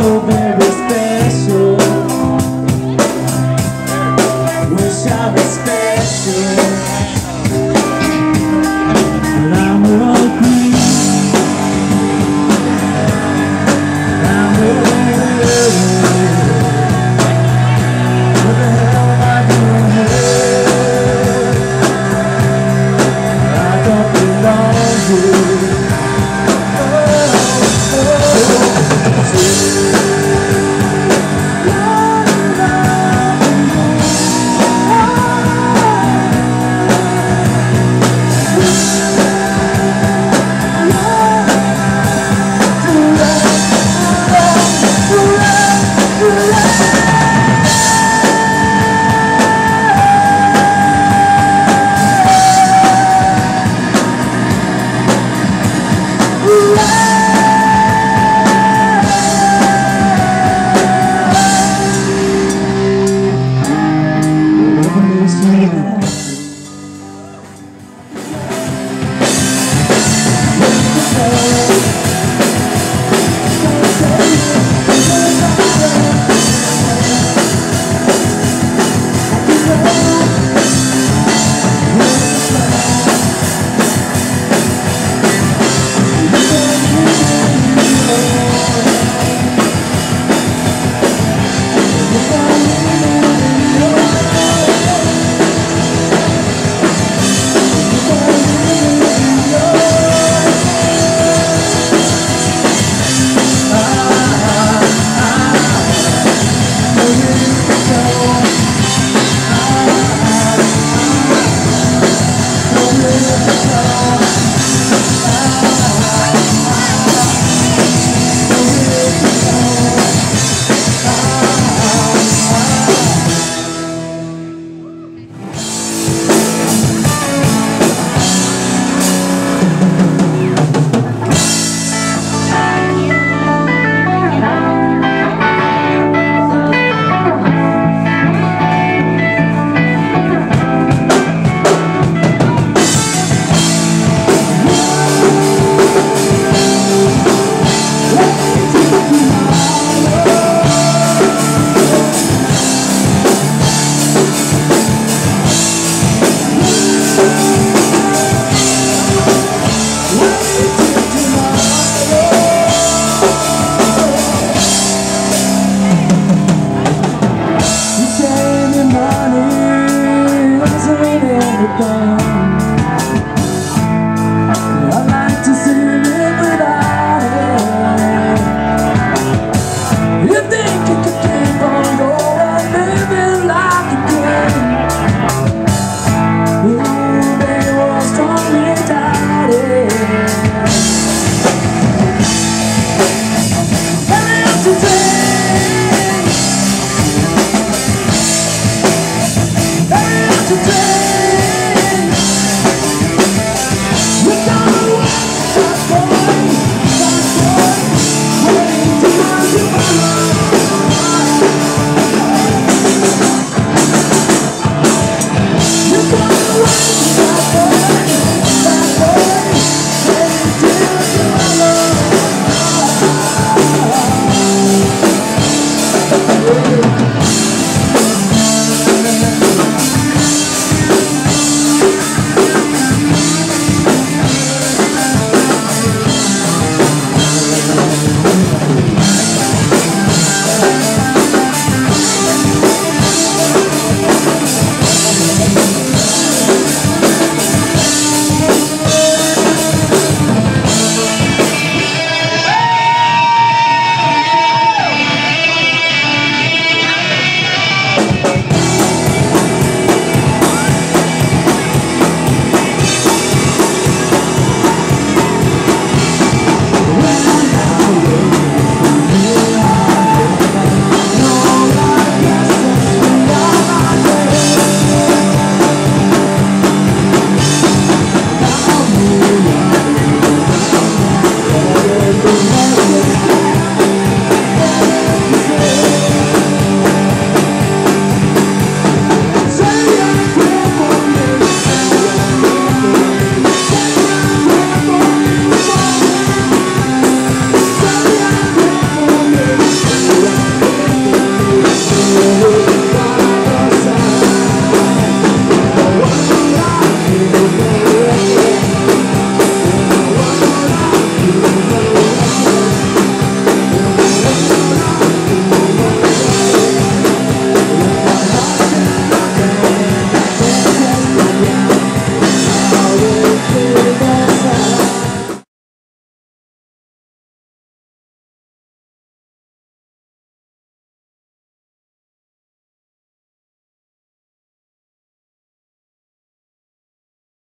so very